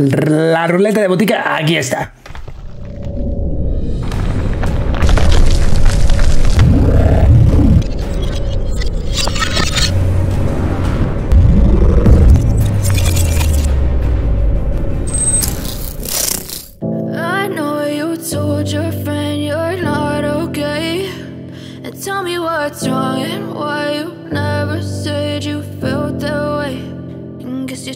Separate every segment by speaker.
Speaker 1: La ruleta de Boudica, aquí está.
Speaker 2: I know you told your friend you're not okay. And tell me what's wrong and why you never said you felt that way.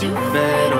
Speaker 2: As you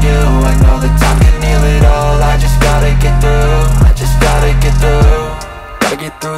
Speaker 3: you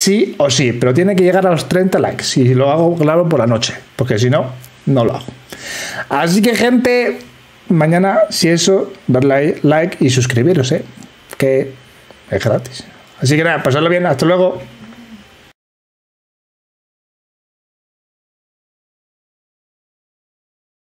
Speaker 1: Sí o sí, pero tiene que llegar a los 30 likes. Y lo hago, claro, por la noche. Porque si no, no lo hago. Así que, gente, mañana, si eso, darle like y suscribiros, ¿eh? Que es gratis. Así que nada, pasadlo bien. Hasta luego.